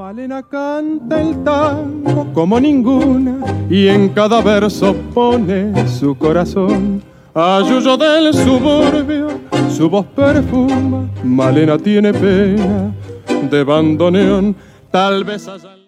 Malena canta el tango como ninguna y en cada verso pone su corazón. Ayuyo del suburbio, su voz perfuma. Malena tiene pena de bandoneón, tal vez allá.